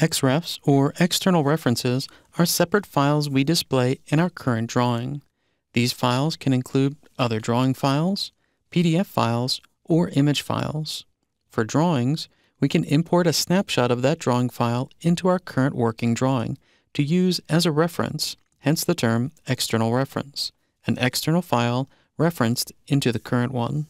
XREFs, or external references, are separate files we display in our current drawing. These files can include other drawing files, PDF files, or image files. For drawings, we can import a snapshot of that drawing file into our current working drawing to use as a reference, hence the term external reference, an external file referenced into the current one.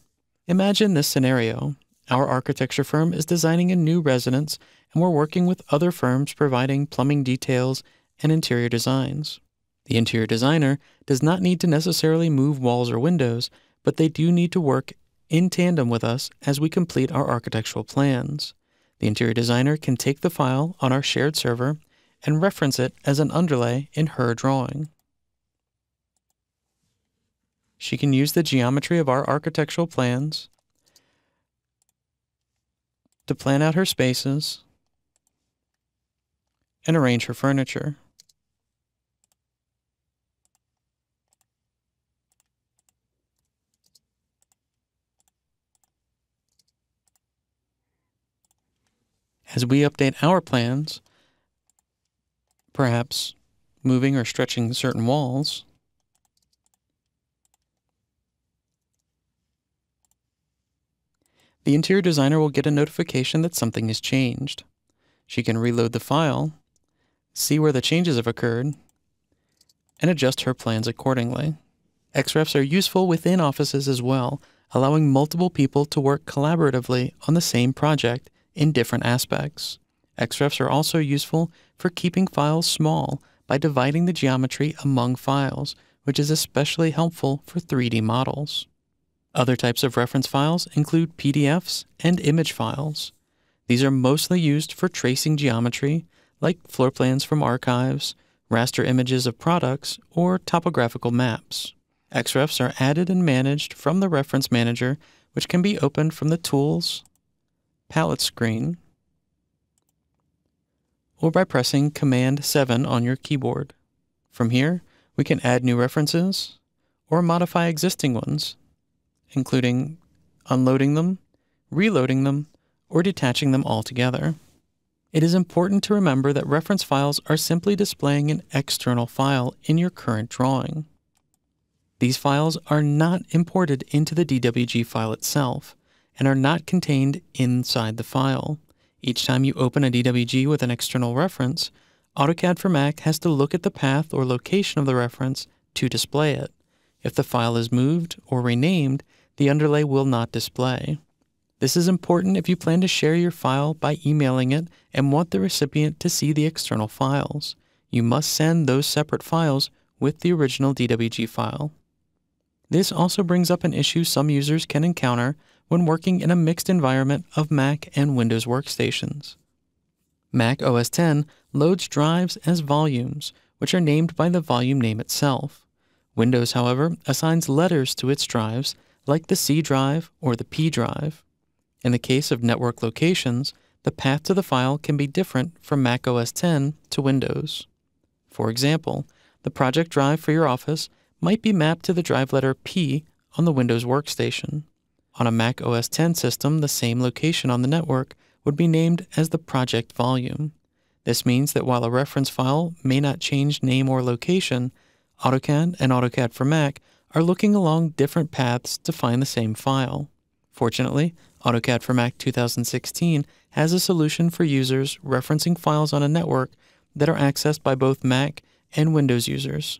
Imagine this scenario. Our architecture firm is designing a new residence and we're working with other firms providing plumbing details and interior designs. The interior designer does not need to necessarily move walls or windows, but they do need to work in tandem with us as we complete our architectural plans. The interior designer can take the file on our shared server and reference it as an underlay in her drawing. She can use the geometry of our architectural plans to plan out her spaces and arrange her furniture. As we update our plans, perhaps moving or stretching certain walls, the interior designer will get a notification that something has changed. She can reload the file, see where the changes have occurred, and adjust her plans accordingly. XREFs are useful within offices as well, allowing multiple people to work collaboratively on the same project in different aspects. XREFs are also useful for keeping files small by dividing the geometry among files, which is especially helpful for 3D models. Other types of reference files include PDFs and image files. These are mostly used for tracing geometry, like floor plans from archives, raster images of products, or topographical maps. XREFs are added and managed from the Reference Manager, which can be opened from the Tools, palette screen or by pressing Command 7 on your keyboard. From here, we can add new references or modify existing ones, including unloading them, reloading them, or detaching them all together. It is important to remember that reference files are simply displaying an external file in your current drawing. These files are not imported into the DWG file itself, and are not contained inside the file. Each time you open a DWG with an external reference, AutoCAD for Mac has to look at the path or location of the reference to display it. If the file is moved or renamed, the underlay will not display. This is important if you plan to share your file by emailing it and want the recipient to see the external files. You must send those separate files with the original DWG file. This also brings up an issue some users can encounter when working in a mixed environment of Mac and Windows workstations. Mac OS X loads drives as volumes, which are named by the volume name itself. Windows, however, assigns letters to its drives, like the C drive or the P drive. In the case of network locations, the path to the file can be different from Mac OS X to Windows. For example, the project drive for your office might be mapped to the drive letter P on the Windows workstation. On a Mac OS X system, the same location on the network would be named as the project volume. This means that while a reference file may not change name or location, AutoCAD and AutoCAD for Mac are looking along different paths to find the same file. Fortunately, AutoCAD for Mac 2016 has a solution for users referencing files on a network that are accessed by both Mac and Windows users.